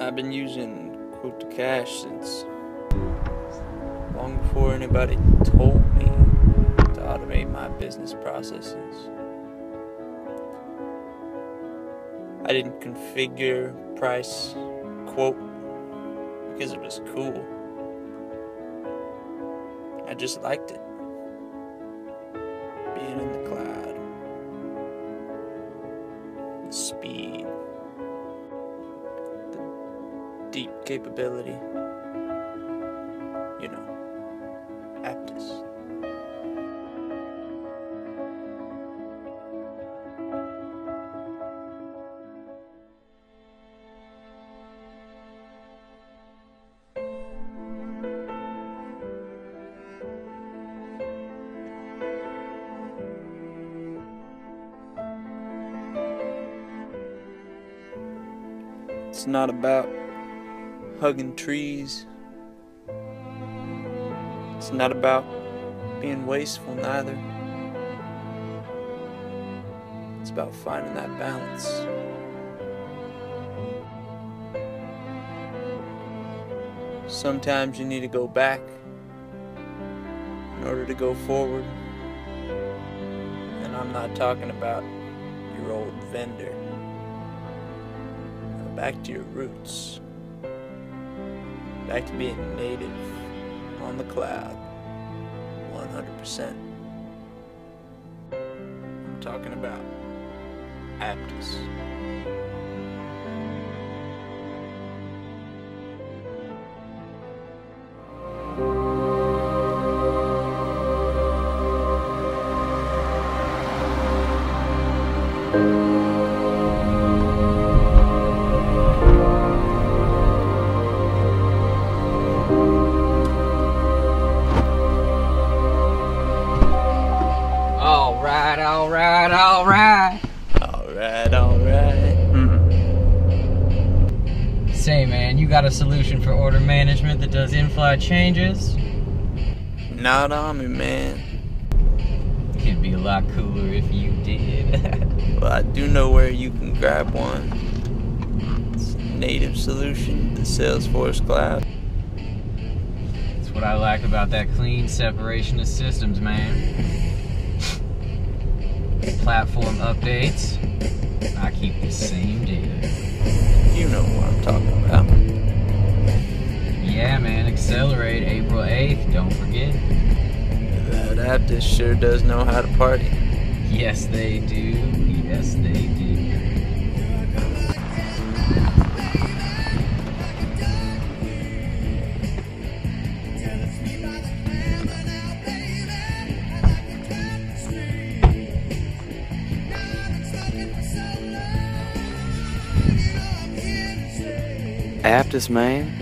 I've been using quote to cash since long before anybody told me to automate my business processes. I didn't configure price quote because it was cool. I just liked it. Being in the cloud. The speed. Deep capability. You know. Apttus. It's not about hugging trees. It's not about being wasteful, neither. It's about finding that balance. Sometimes you need to go back in order to go forward. And I'm not talking about your old vendor back to your roots, back to being native on the cloud, 100%. I'm talking about Apttus. Right, all right, all right. Alright, alright. Hmm. Say, man, you got a solution for order management that does in-flight changes? Not on me, man. It'd be a lot cooler if you did. But I do know where you can grab one. It's a native solution to Salesforce Cloud. That's what I like about that clean separation of systems, man. Platform updates. I keep the same data. You know what I'm talking about. Yeah, man, accelerate April 8th. Don't forget. That Apttus sure does know how to party. Yes, they do. Yes, they do. Apttus, man.